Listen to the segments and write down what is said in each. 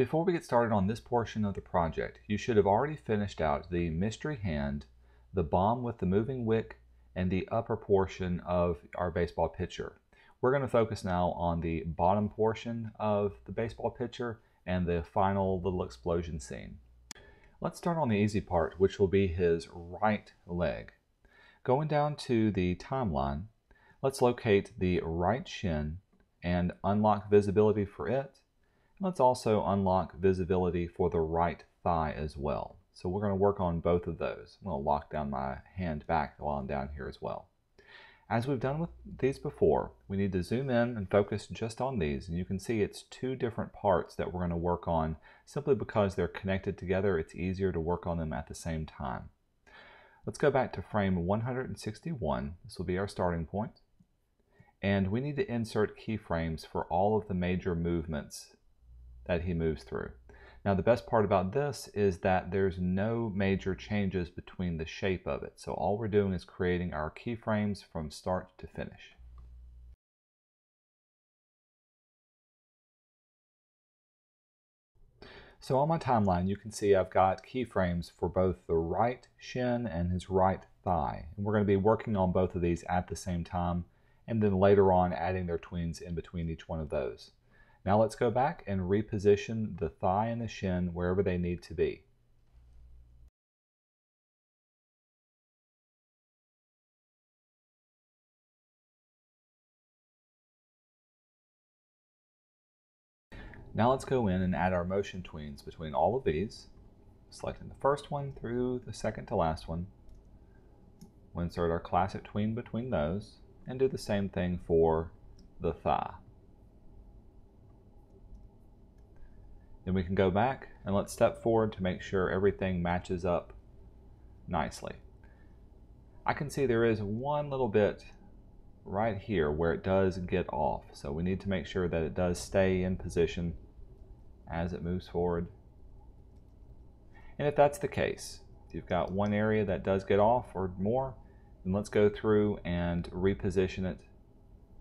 Before we get started on this portion of the project, you should have already finished out the mystery hand, the bomb with the moving wick, and the upper portion of our baseball pitcher. We're going to focus now on the bottom portion of the baseball pitcher and the final little explosion scene. Let's start on the easy part, which will be his right leg. Going down to the timeline, let's locate the right shin and unlock visibility for it. Let's also unlock visibility for the right thigh as well. So we're going to work on both of those. I'm going to lock down my hand back while I'm down here as well. As we've done with these before, we need to zoom in and focus just on these. And you can see it's two different parts that we're going to work on simply because they're connected together. It's easier to work on them at the same time. Let's go back to frame 161. This will be our starting point. And we need to insert keyframes for all of the major movements that he moves through. Now the best part about this is that there's no major changes between the shape of it. So all we're doing is creating our keyframes from start to finish. So on my timeline, you can see I've got keyframes for both the right shin and his right thigh. And we're going to be working on both of these at the same time, and then later on adding their tweens in between each one of those. Now let's go back and reposition the thigh and the shin wherever they need to be. Now let's go in and add our motion tweens between all of these, selecting the first one through the second to last one. We'll insert our classic tween between those and do the same thing for the thigh. Then we can go back and let's step forward to make sure everything matches up nicely. I can see there is one little bit right here where it does get off. So we need to make sure that it does stay in position as it moves forward. And if that's the case, if you've got one area that does get off or more, then let's go through and reposition it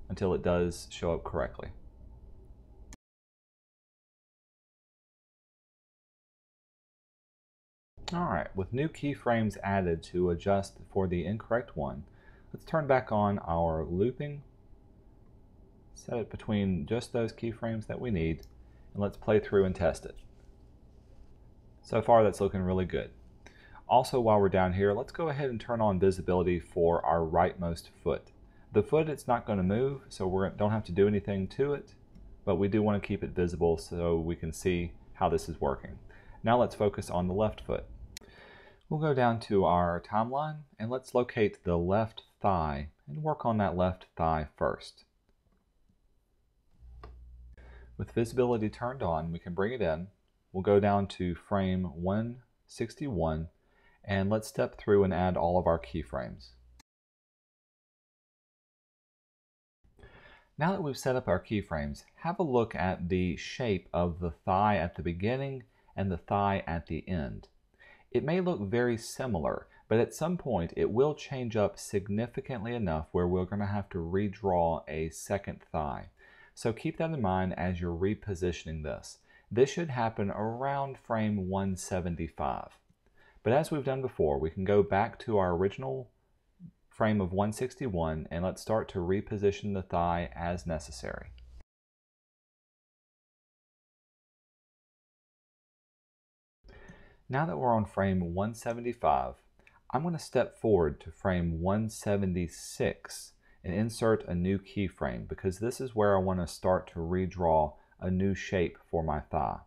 until it does show up correctly. Alright, with new keyframes added to adjust for the incorrect one, let's turn back on our looping, set it between just those keyframes that we need, and let's play through and test it. So far that's looking really good. Also while we're down here, let's go ahead and turn on visibility for our rightmost foot. The foot, it's not going to move, so we don't have to do anything to it, but we do want to keep it visible so we can see how this is working. Now let's focus on the left foot. We'll go down to our timeline and let's locate the left thigh and work on that left thigh first. With visibility turned on, we can bring it in. We'll go down to frame 161 and let's step through and add all of our keyframes. Now that we've set up our keyframes, have a look at the shape of the thigh at the beginning and the thigh at the end. It may look very similar, but at some point it will change up significantly enough where we're going to have to redraw a second thigh. So keep that in mind as you're repositioning this. This should happen around frame 175. But as we've done before, we can go back to our original frame of 161 and let's start to reposition the thigh as necessary. Now that we're on frame 175, I'm going to step forward to frame 176 and insert a new keyframe because this is where I want to start to redraw a new shape for my thigh.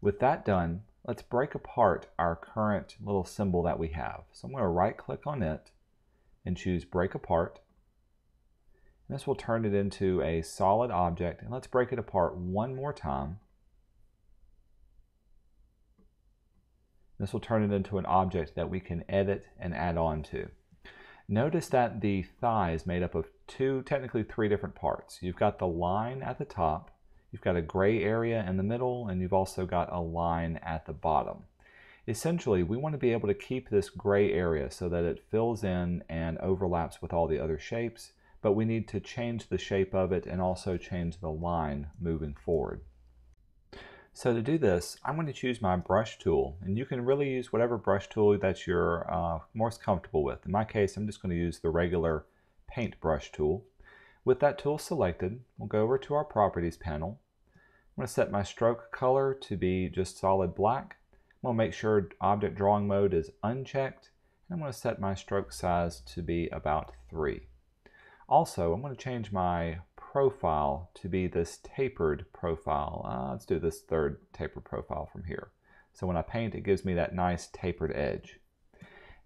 With that done, let's break apart our current little symbol that we have. So I'm going to right click on it and choose break apart. And this will turn it into a solid object and let's break it apart one more time This will turn it into an object that we can edit and add on to. Notice that the thigh is made up of two, technically three different parts. You've got the line at the top, you've got a gray area in the middle, and you've also got a line at the bottom. Essentially, we want to be able to keep this gray area so that it fills in and overlaps with all the other shapes, but we need to change the shape of it and also change the line moving forward. So to do this, I'm going to choose my brush tool, and you can really use whatever brush tool that you're uh, most comfortable with. In my case, I'm just going to use the regular paint brush tool. With that tool selected, we'll go over to our properties panel. I'm going to set my stroke color to be just solid black. I'm going to make sure object drawing mode is unchecked, and I'm going to set my stroke size to be about 3. Also, I'm going to change my profile to be this tapered profile. Uh, let's do this third tapered profile from here. So when I paint, it gives me that nice tapered edge.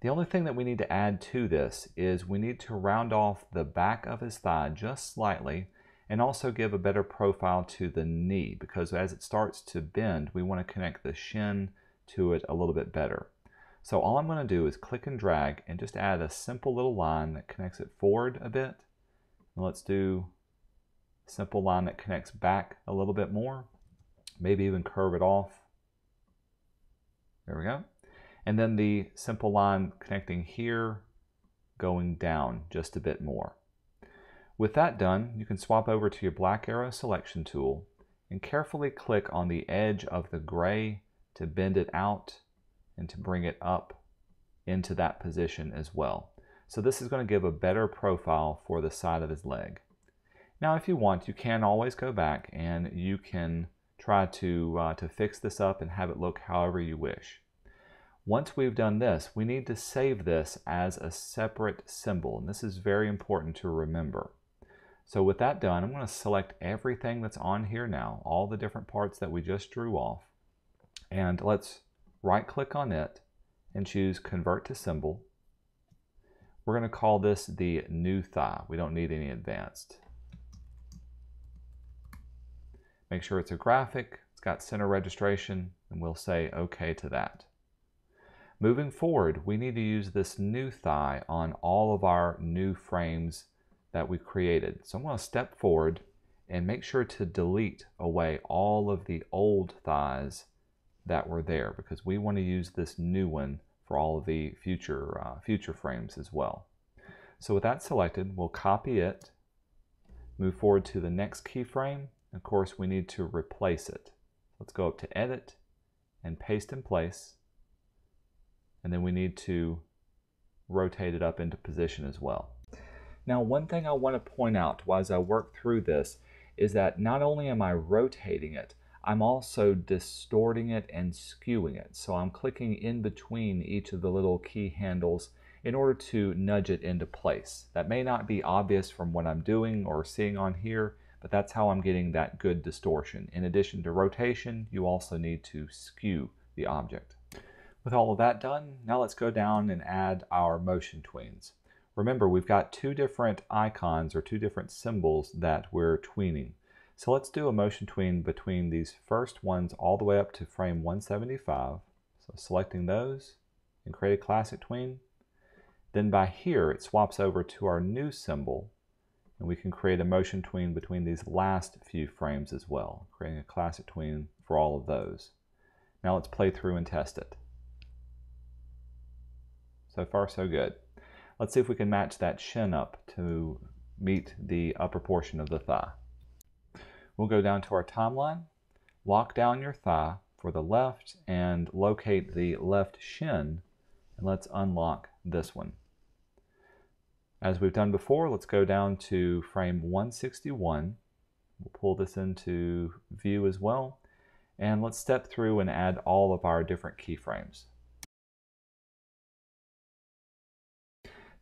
The only thing that we need to add to this is we need to round off the back of his thigh just slightly and also give a better profile to the knee because as it starts to bend, we want to connect the shin to it a little bit better. So all I'm going to do is click and drag and just add a simple little line that connects it forward a bit. And let's do simple line that connects back a little bit more, maybe even curve it off. There we go. And then the simple line connecting here, going down just a bit more. With that done, you can swap over to your black arrow selection tool and carefully click on the edge of the gray to bend it out and to bring it up into that position as well. So this is going to give a better profile for the side of his leg. Now, if you want, you can always go back and you can try to, uh, to fix this up and have it look however you wish. Once we've done this, we need to save this as a separate symbol, and this is very important to remember. So with that done, I'm going to select everything that's on here now, all the different parts that we just drew off, and let's right click on it and choose Convert to Symbol. We're going to call this the new thigh. We don't need any advanced. Make sure it's a graphic, it's got center registration, and we'll say OK to that. Moving forward, we need to use this new thigh on all of our new frames that we created. So I'm going to step forward and make sure to delete away all of the old thighs that were there because we want to use this new one for all of the future, uh, future frames as well. So with that selected, we'll copy it, move forward to the next keyframe, of course, we need to replace it. Let's go up to Edit and Paste in Place. And then we need to rotate it up into position as well. Now, one thing I want to point out as I work through this is that not only am I rotating it, I'm also distorting it and skewing it. So I'm clicking in between each of the little key handles in order to nudge it into place. That may not be obvious from what I'm doing or seeing on here, but that's how I'm getting that good distortion. In addition to rotation, you also need to skew the object. With all of that done, now let's go down and add our motion tweens. Remember, we've got two different icons or two different symbols that we're tweening. So let's do a motion tween between these first ones all the way up to frame 175. So selecting those and create a classic tween. Then by here, it swaps over to our new symbol and we can create a motion tween between these last few frames as well, creating a classic tween for all of those. Now let's play through and test it. So far so good. Let's see if we can match that shin up to meet the upper portion of the thigh. We'll go down to our timeline, lock down your thigh for the left and locate the left shin and let's unlock this one. As we've done before, let's go down to frame 161. We'll pull this into view as well. And let's step through and add all of our different keyframes.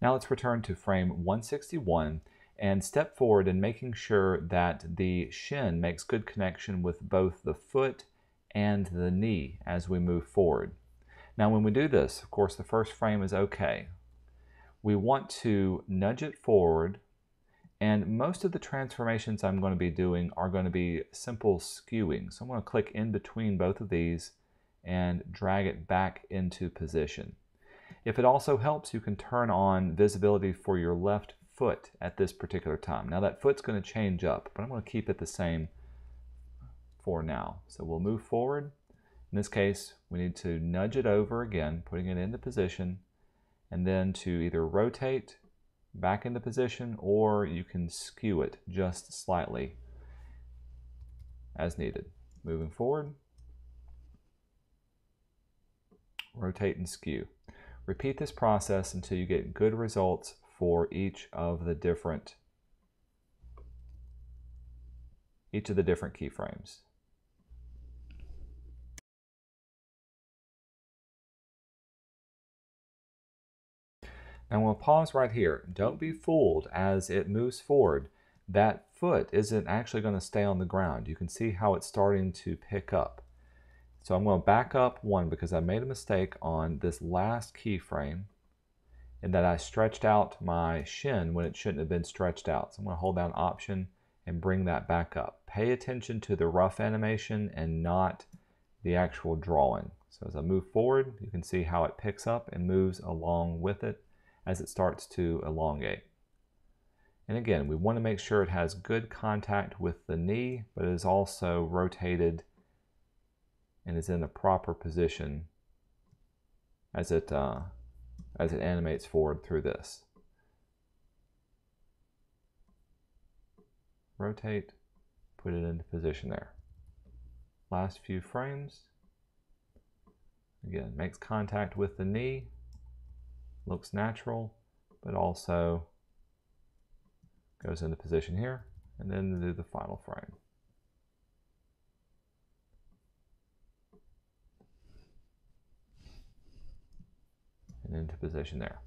Now let's return to frame 161 and step forward in making sure that the shin makes good connection with both the foot and the knee as we move forward. Now when we do this, of course the first frame is okay we want to nudge it forward and most of the transformations I'm going to be doing are going to be simple skewing. So I'm going to click in between both of these and drag it back into position. If it also helps, you can turn on visibility for your left foot at this particular time. Now that foot's going to change up, but I'm going to keep it the same for now. So we'll move forward. In this case, we need to nudge it over again, putting it into position, and then to either rotate back into position or you can skew it just slightly as needed. Moving forward, rotate and skew. Repeat this process until you get good results for each of the different each of the different keyframes. And we'll pause right here. Don't be fooled as it moves forward. That foot isn't actually going to stay on the ground. You can see how it's starting to pick up. So I'm going to back up one because I made a mistake on this last keyframe in that I stretched out my shin when it shouldn't have been stretched out. So I'm going to hold down Option and bring that back up. Pay attention to the rough animation and not the actual drawing. So as I move forward, you can see how it picks up and moves along with it as it starts to elongate. And again, we want to make sure it has good contact with the knee, but it is also rotated and is in the proper position as it, uh, as it animates forward through this. Rotate, put it into position there. Last few frames. Again, makes contact with the knee, looks natural, but also goes into position here, and then do the final frame. And into position there.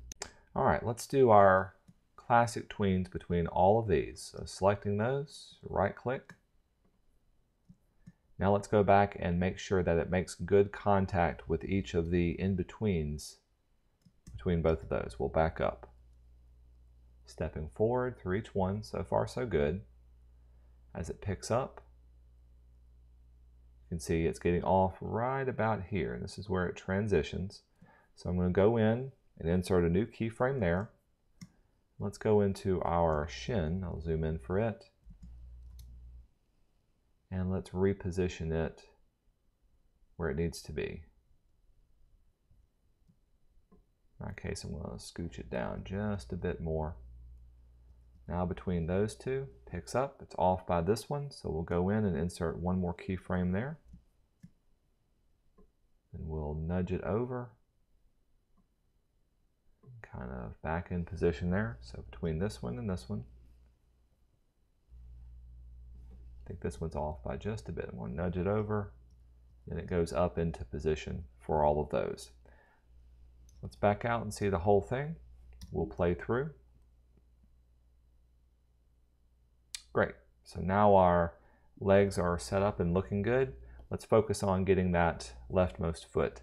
All right, let's do our classic tweens between all of these. So selecting those, right click. Now let's go back and make sure that it makes good contact with each of the in-betweens between both of those. We'll back up. Stepping forward through each one, so far so good. As it picks up, you can see it's getting off right about here. And this is where it transitions. So I'm going to go in and insert a new keyframe there. Let's go into our shin. I'll zoom in for it. And let's reposition it where it needs to be. In that case, I'm going to scooch it down just a bit more. Now between those two, picks up, it's off by this one, so we'll go in and insert one more keyframe there. And we'll nudge it over, kind of back in position there. So between this one and this one, I think this one's off by just a bit. We'll nudge it over, and it goes up into position for all of those. Let's back out and see the whole thing. We'll play through. Great. So now our legs are set up and looking good. Let's focus on getting that leftmost foot.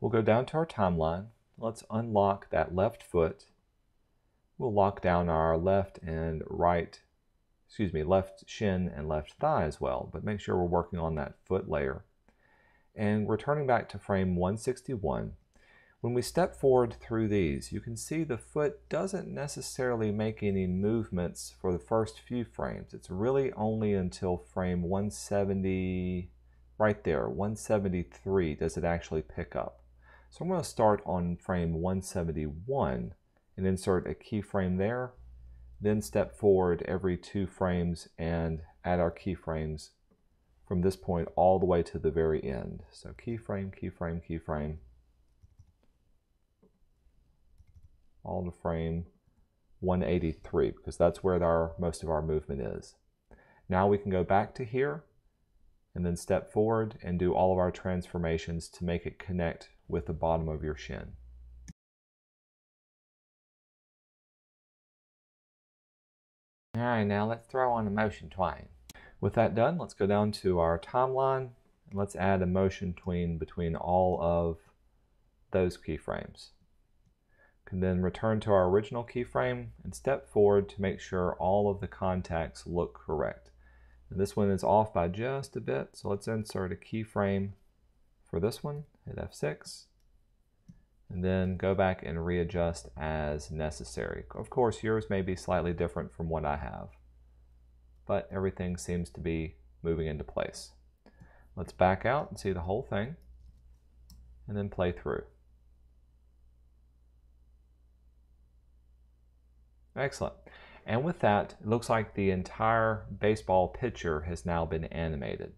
We'll go down to our timeline. Let's unlock that left foot. We'll lock down our left and right, excuse me, left shin and left thigh as well, but make sure we're working on that foot layer. And returning back to frame 161, when we step forward through these, you can see the foot doesn't necessarily make any movements for the first few frames. It's really only until frame 170, right there, 173, does it actually pick up. So I'm going to start on frame 171 and insert a keyframe there, then step forward every two frames and add our keyframes from this point all the way to the very end. So keyframe, keyframe, keyframe, all to frame 183 because that's where our most of our movement is. Now we can go back to here and then step forward and do all of our transformations to make it connect with the bottom of your shin. All right, now let's throw on a motion tween. With that done, let's go down to our timeline and let's add a motion tween between all of those keyframes. Can then return to our original keyframe and step forward to make sure all of the contacts look correct. And this one is off by just a bit, so let's insert a keyframe for this one, hit F6, and then go back and readjust as necessary. Of course, yours may be slightly different from what I have, but everything seems to be moving into place. Let's back out and see the whole thing, and then play through. Excellent. And with that, it looks like the entire baseball pitcher has now been animated.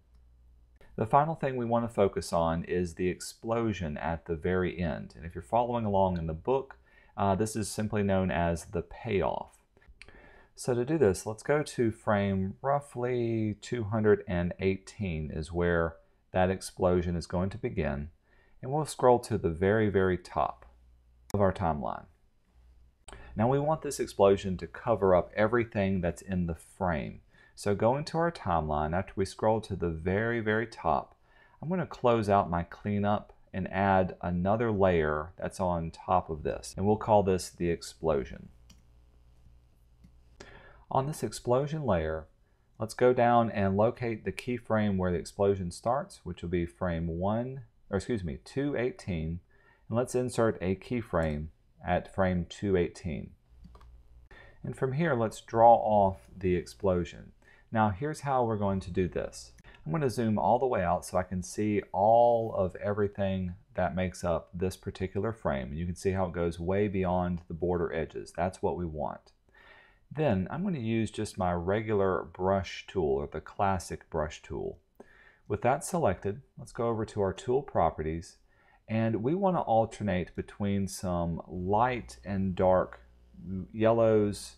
The final thing we want to focus on is the explosion at the very end. And if you're following along in the book, uh, this is simply known as the payoff. So to do this, let's go to frame roughly 218 is where that explosion is going to begin. And we'll scroll to the very, very top of our timeline. Now we want this explosion to cover up everything that's in the frame. So go into our timeline, after we scroll to the very, very top, I'm going to close out my cleanup and add another layer that's on top of this. And we'll call this the explosion. On this explosion layer, let's go down and locate the keyframe where the explosion starts, which will be frame 1, or excuse me, 218. And let's insert a keyframe at frame 218. And from here, let's draw off the explosion. Now here's how we're going to do this. I'm going to zoom all the way out so I can see all of everything that makes up this particular frame. And you can see how it goes way beyond the border edges. That's what we want. Then I'm going to use just my regular brush tool or the classic brush tool. With that selected, let's go over to our tool properties and we want to alternate between some light and dark yellows,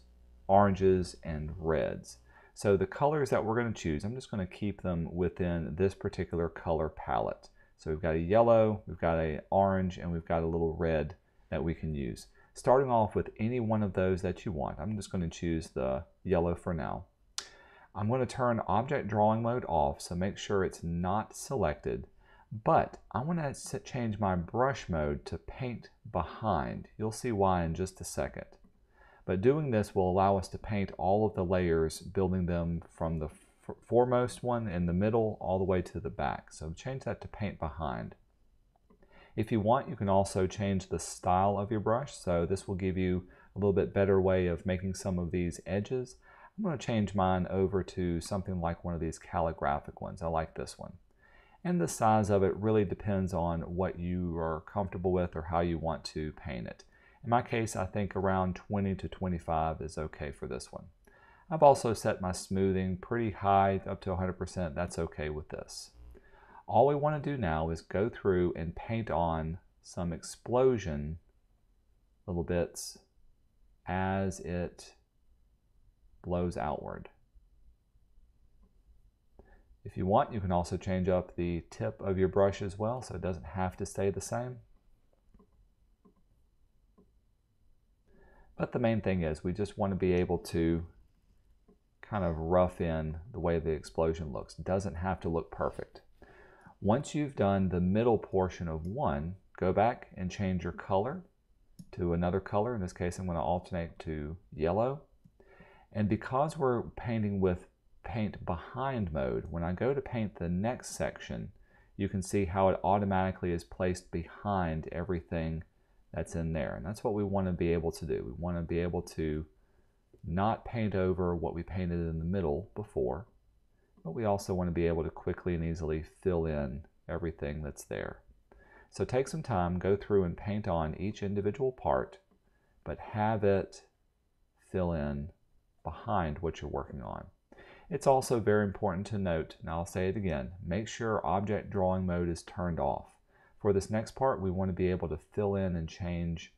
oranges, and reds. So the colors that we're going to choose, I'm just going to keep them within this particular color palette. So we've got a yellow, we've got a orange, and we've got a little red that we can use. Starting off with any one of those that you want. I'm just going to choose the yellow for now. I'm going to turn object drawing mode off, so make sure it's not selected. But I want to change my brush mode to paint behind. You'll see why in just a second. But doing this will allow us to paint all of the layers, building them from the foremost one in the middle all the way to the back. So change that to paint behind. If you want, you can also change the style of your brush. So this will give you a little bit better way of making some of these edges. I'm going to change mine over to something like one of these calligraphic ones. I like this one. And the size of it really depends on what you are comfortable with or how you want to paint it. In my case, I think around 20 to 25 is okay for this one. I've also set my smoothing pretty high, up to 100%. That's okay with this. All we want to do now is go through and paint on some explosion little bits as it blows outward. If you want, you can also change up the tip of your brush as well, so it doesn't have to stay the same. But the main thing is we just want to be able to kind of rough in the way the explosion looks. It doesn't have to look perfect. Once you've done the middle portion of one, go back and change your color to another color. In this case, I'm going to alternate to yellow. And because we're painting with paint behind mode, when I go to paint the next section, you can see how it automatically is placed behind everything that's in there. And that's what we want to be able to do. We want to be able to not paint over what we painted in the middle before, but we also want to be able to quickly and easily fill in everything that's there. So take some time, go through and paint on each individual part, but have it fill in behind what you're working on. It's also very important to note, and I'll say it again, make sure object drawing mode is turned off. For this next part, we want to be able to fill in and change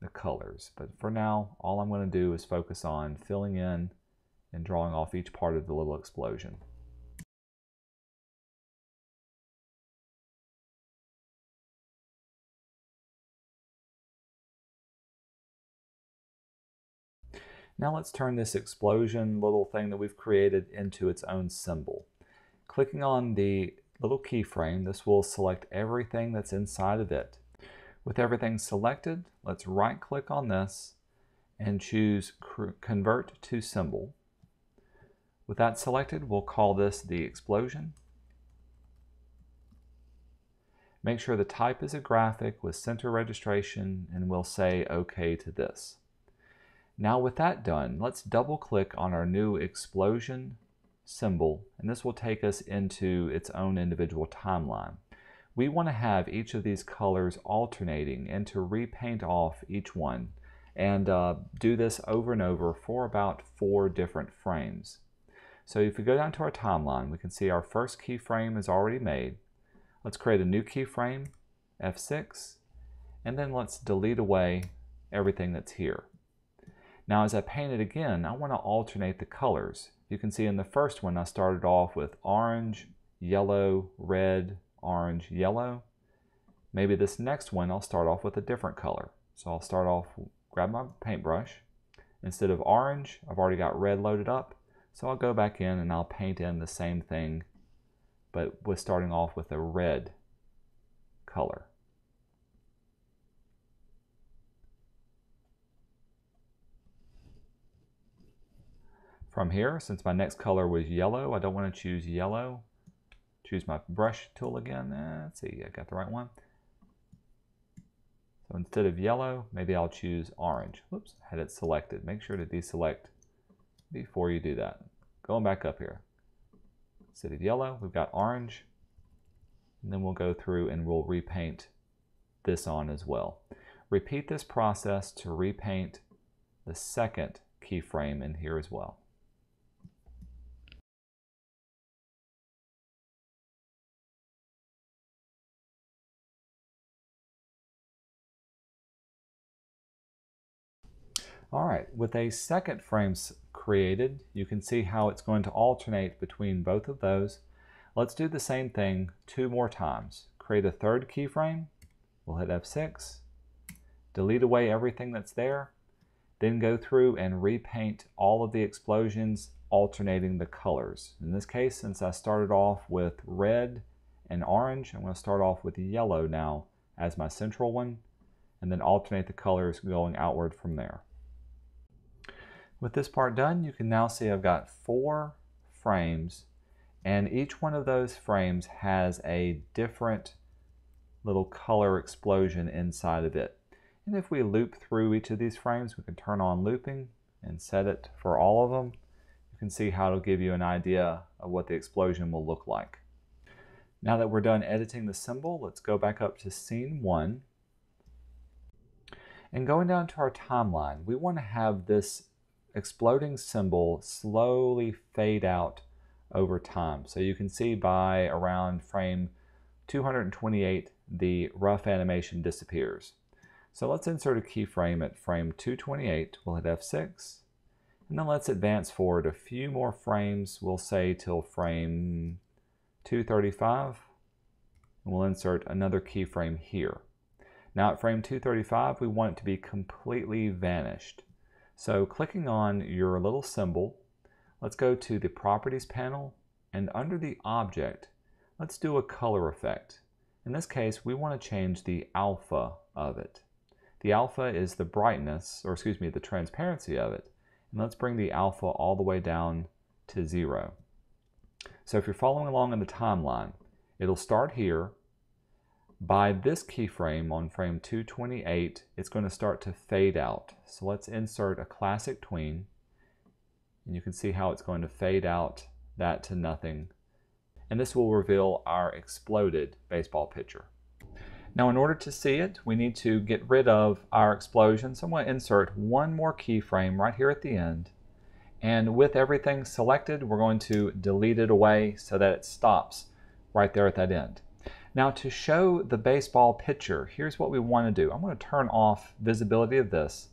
the colors. But for now, all I'm going to do is focus on filling in and drawing off each part of the little explosion. Now let's turn this explosion little thing that we've created into its own symbol. Clicking on the little keyframe, this will select everything that's inside of it. With everything selected, let's right click on this and choose Convert to Symbol. With that selected, we'll call this the explosion. Make sure the type is a graphic with center registration and we'll say OK to this. Now with that done, let's double click on our new explosion symbol, and this will take us into its own individual timeline. We want to have each of these colors alternating and to repaint off each one and uh, do this over and over for about four different frames. So if we go down to our timeline, we can see our first keyframe is already made. Let's create a new keyframe, F6, and then let's delete away everything that's here. Now as I paint it again, I want to alternate the colors. You can see in the first one I started off with orange, yellow, red, orange, yellow. Maybe this next one I'll start off with a different color. So I'll start off, grab my paintbrush. Instead of orange, I've already got red loaded up. So I'll go back in and I'll paint in the same thing, but with starting off with a red color. From here, since my next color was yellow, I don't want to choose yellow. Choose my brush tool again. Eh, let's see, I got the right one. So instead of yellow, maybe I'll choose orange. Whoops, had it selected. Make sure to deselect before you do that. Going back up here. Instead of yellow, we've got orange. And then we'll go through and we'll repaint this on as well. Repeat this process to repaint the second keyframe in here as well. All right, with a second frame created, you can see how it's going to alternate between both of those. Let's do the same thing two more times. Create a third keyframe. We'll hit F6. Delete away everything that's there. Then go through and repaint all of the explosions alternating the colors. In this case, since I started off with red and orange, I'm going to start off with yellow now as my central one, and then alternate the colors going outward from there. With this part done, you can now see I've got four frames and each one of those frames has a different little color explosion inside of it. And if we loop through each of these frames, we can turn on looping and set it for all of them. You can see how it'll give you an idea of what the explosion will look like. Now that we're done editing the symbol, let's go back up to scene one. And going down to our timeline, we want to have this exploding symbol slowly fade out over time. So you can see by around frame 228, the rough animation disappears. So let's insert a keyframe at frame 228. We'll hit F6. And then let's advance forward a few more frames. We'll say till frame 235. And we'll insert another keyframe here. Now at frame 235, we want it to be completely vanished. So clicking on your little symbol, let's go to the Properties panel, and under the Object, let's do a color effect. In this case, we want to change the alpha of it. The alpha is the brightness, or excuse me, the transparency of it. And let's bring the alpha all the way down to zero. So if you're following along in the timeline, it'll start here, by this keyframe on frame 228, it's going to start to fade out. So let's insert a classic tween. And you can see how it's going to fade out that to nothing. And this will reveal our exploded baseball pitcher. Now in order to see it, we need to get rid of our explosion. So I'm going to insert one more keyframe right here at the end. And with everything selected, we're going to delete it away so that it stops right there at that end. Now to show the baseball pitcher, here's what we want to do. I'm going to turn off visibility of this.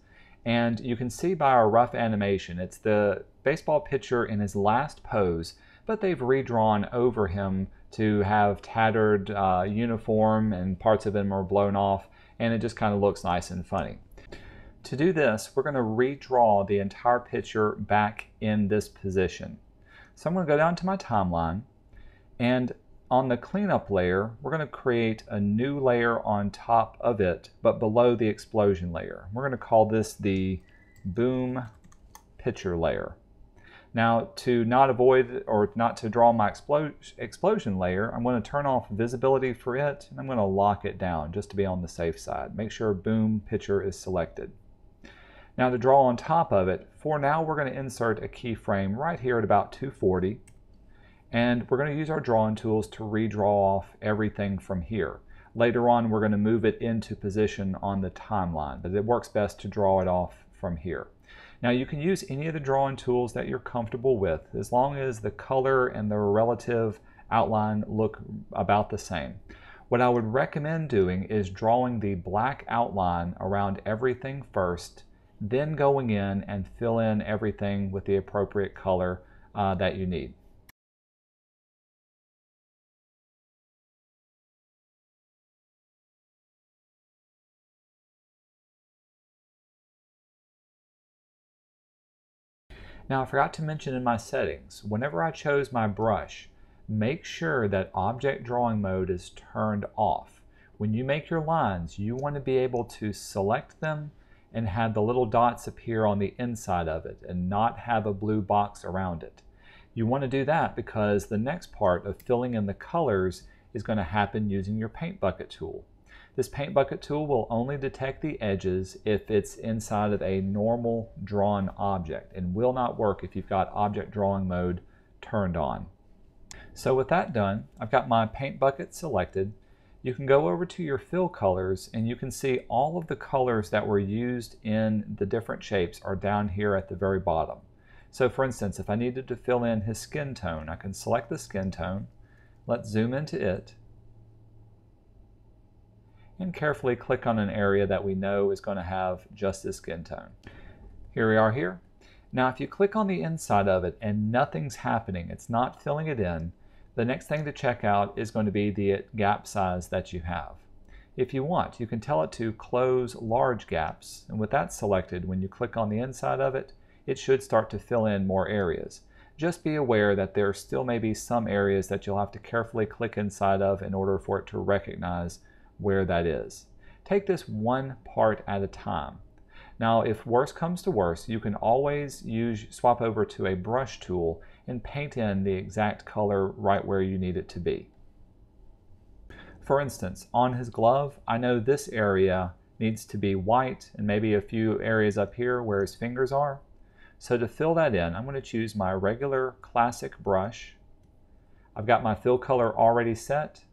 And you can see by our rough animation, it's the baseball pitcher in his last pose, but they've redrawn over him to have tattered uh, uniform and parts of him are blown off, and it just kind of looks nice and funny. To do this, we're going to redraw the entire picture back in this position. So I'm going to go down to my timeline, and on the cleanup layer, we're going to create a new layer on top of it, but below the explosion layer. We're going to call this the boom picture layer. Now, to not avoid or not to draw my explosion layer, I'm going to turn off visibility for it, and I'm going to lock it down just to be on the safe side. Make sure boom picture is selected. Now to draw on top of it, for now we're going to insert a keyframe right here at about 240. And we're going to use our drawing tools to redraw off everything from here. Later on, we're going to move it into position on the timeline, but it works best to draw it off from here. Now you can use any of the drawing tools that you're comfortable with as long as the color and the relative outline look about the same. What I would recommend doing is drawing the black outline around everything first, then going in and fill in everything with the appropriate color uh, that you need. Now I forgot to mention in my settings, whenever I chose my brush, make sure that object drawing mode is turned off. When you make your lines, you want to be able to select them and have the little dots appear on the inside of it and not have a blue box around it. You want to do that because the next part of filling in the colors is going to happen using your paint bucket tool. This paint bucket tool will only detect the edges if it's inside of a normal drawn object and will not work if you've got object drawing mode turned on. So with that done, I've got my paint bucket selected. You can go over to your fill colors and you can see all of the colors that were used in the different shapes are down here at the very bottom. So for instance, if I needed to fill in his skin tone, I can select the skin tone, let's zoom into it, and carefully click on an area that we know is going to have just this skin tone. Here we are here. Now if you click on the inside of it and nothing's happening, it's not filling it in, the next thing to check out is going to be the gap size that you have. If you want, you can tell it to close large gaps, and with that selected, when you click on the inside of it, it should start to fill in more areas. Just be aware that there still may be some areas that you'll have to carefully click inside of in order for it to recognize where that is. Take this one part at a time. Now, if worse comes to worse, you can always use swap over to a brush tool and paint in the exact color right where you need it to be. For instance, on his glove, I know this area needs to be white and maybe a few areas up here where his fingers are. So to fill that in, I'm going to choose my regular classic brush. I've got my fill color already set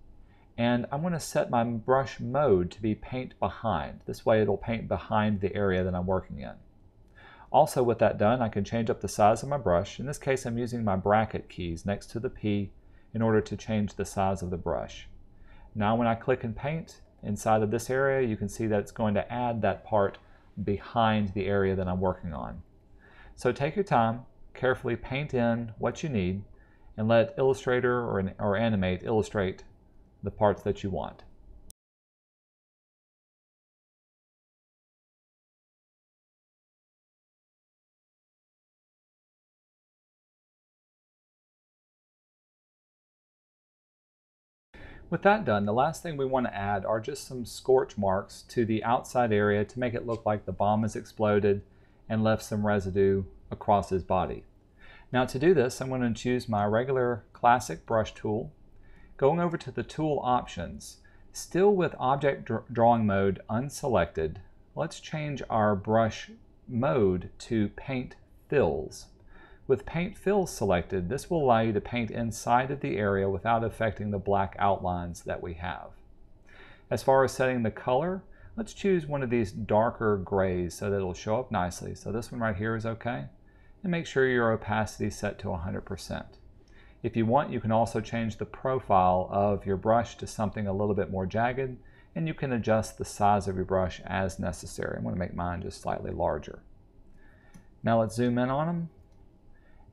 and I'm going to set my brush mode to be paint behind. This way it'll paint behind the area that I'm working in. Also with that done, I can change up the size of my brush. In this case, I'm using my bracket keys next to the P in order to change the size of the brush. Now when I click and paint inside of this area, you can see that it's going to add that part behind the area that I'm working on. So take your time, carefully paint in what you need, and let Illustrator or, or Animate illustrate the parts that you want. With that done, the last thing we want to add are just some scorch marks to the outside area to make it look like the bomb has exploded and left some residue across his body. Now to do this, I'm going to choose my regular classic brush tool Going over to the tool options, still with object drawing mode unselected, let's change our brush mode to paint fills. With paint fills selected, this will allow you to paint inside of the area without affecting the black outlines that we have. As far as setting the color, let's choose one of these darker grays so that it'll show up nicely. So this one right here is okay. And make sure your opacity is set to 100%. If you want, you can also change the profile of your brush to something a little bit more jagged, and you can adjust the size of your brush as necessary. I'm going to make mine just slightly larger. Now let's zoom in on them.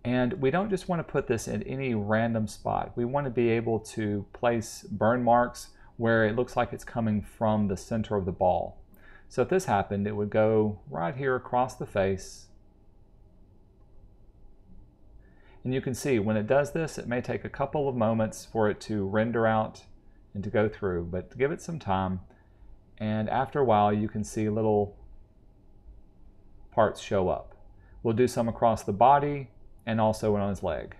And we don't just want to put this in any random spot. We want to be able to place burn marks where it looks like it's coming from the center of the ball. So if this happened, it would go right here across the face And you can see when it does this, it may take a couple of moments for it to render out and to go through, but give it some time. And after a while, you can see little parts show up. We'll do some across the body and also on his leg.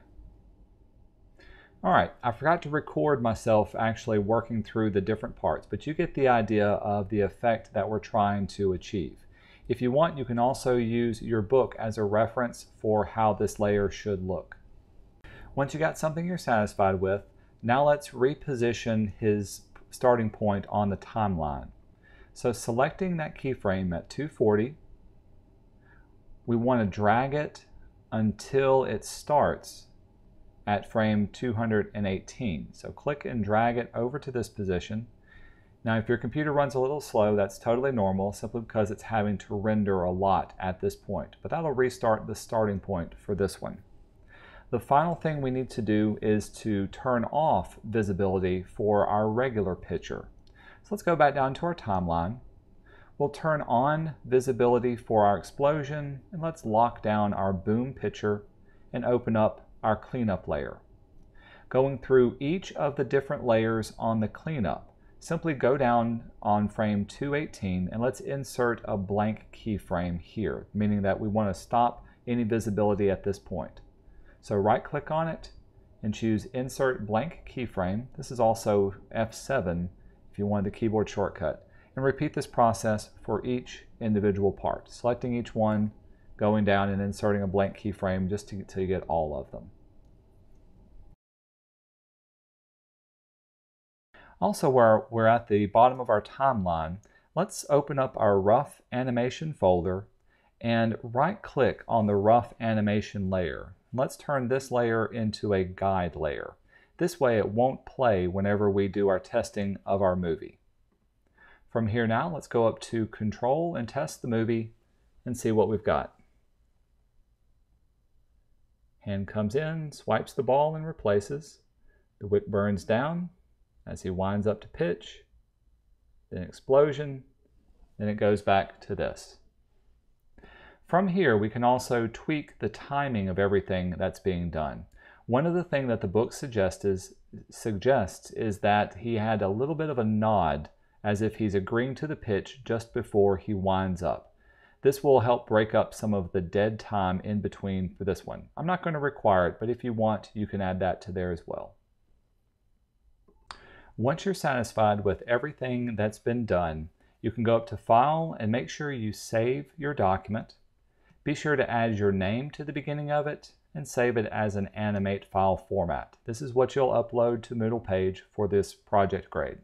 All right, I forgot to record myself actually working through the different parts, but you get the idea of the effect that we're trying to achieve. If you want, you can also use your book as a reference for how this layer should look. Once you got something you're satisfied with, now let's reposition his starting point on the timeline. So selecting that keyframe at 240, we want to drag it until it starts at frame 218. So click and drag it over to this position. Now if your computer runs a little slow, that's totally normal simply because it's having to render a lot at this point. But that'll restart the starting point for this one. The final thing we need to do is to turn off visibility for our regular picture. So let's go back down to our timeline. We'll turn on visibility for our explosion and let's lock down our boom picture and open up our cleanup layer. Going through each of the different layers on the cleanup, simply go down on frame 218 and let's insert a blank keyframe here, meaning that we want to stop any visibility at this point. So right click on it and choose Insert Blank Keyframe. This is also F7 if you want the keyboard shortcut. And repeat this process for each individual part, selecting each one, going down and inserting a blank keyframe just to, to get all of them. Also, where we're at the bottom of our timeline, let's open up our rough animation folder and right click on the rough animation layer. Let's turn this layer into a guide layer. This way it won't play whenever we do our testing of our movie. From here now, let's go up to Control and test the movie and see what we've got. Hand comes in, swipes the ball and replaces. The wick burns down as he winds up to pitch, then explosion, then it goes back to this. From here, we can also tweak the timing of everything that's being done. One of the things that the book suggests is, suggests is that he had a little bit of a nod as if he's agreeing to the pitch just before he winds up. This will help break up some of the dead time in between for this one. I'm not going to require it, but if you want, you can add that to there as well. Once you're satisfied with everything that's been done, you can go up to File and make sure you save your document. Be sure to add your name to the beginning of it and save it as an animate file format. This is what you'll upload to Moodle page for this project grade.